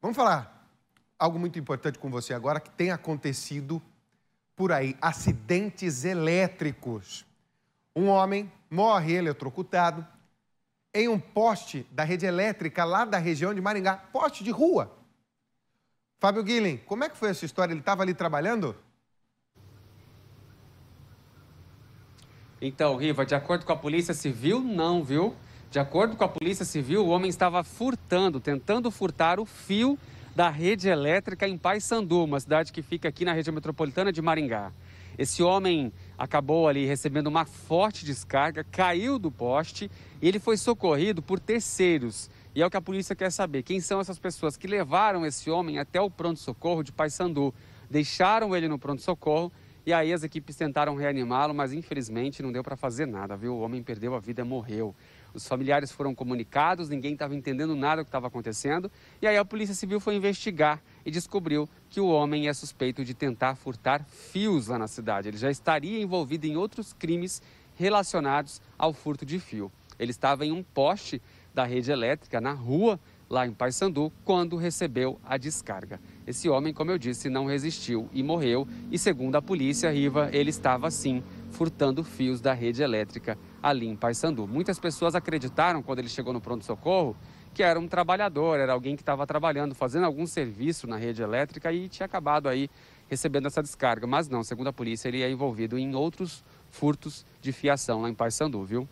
Vamos falar algo muito importante com você agora que tem acontecido por aí: acidentes elétricos. Um homem morre eletrocutado em um poste da rede elétrica lá da região de Maringá, poste de rua. Fábio Guilhem, como é que foi essa história? Ele estava ali trabalhando? Então, Riva, de acordo com a Polícia Civil, não, viu? De acordo com a Polícia Civil, o homem estava furtando, tentando furtar o fio da rede elétrica em Paysandu, uma cidade que fica aqui na região metropolitana de Maringá. Esse homem acabou ali recebendo uma forte descarga, caiu do poste e ele foi socorrido por terceiros. E é o que a polícia quer saber: quem são essas pessoas que levaram esse homem até o pronto-socorro de Paysandu? Deixaram ele no pronto-socorro e aí as equipes tentaram reanimá-lo, mas infelizmente não deu para fazer nada, viu? O homem perdeu a vida, morreu. Os familiares foram comunicados, ninguém estava entendendo nada do que estava acontecendo. E aí a Polícia Civil foi investigar e descobriu que o homem é suspeito de tentar furtar fios lá na cidade. Ele já estaria envolvido em outros crimes relacionados ao furto de fio. Ele estava em um poste da rede elétrica na rua lá em Paysandu quando recebeu a descarga. Esse homem, como eu disse, não resistiu e morreu. E segundo a polícia, Riva, ele estava sim furtando fios da rede elétrica ali em Paysandu. Muitas pessoas acreditaram quando ele chegou no pronto-socorro que era um trabalhador, era alguém que estava trabalhando, fazendo algum serviço na rede elétrica e tinha acabado aí recebendo essa descarga. Mas não, segundo a polícia, ele é envolvido em outros furtos de fiação lá em Paysandu, viu?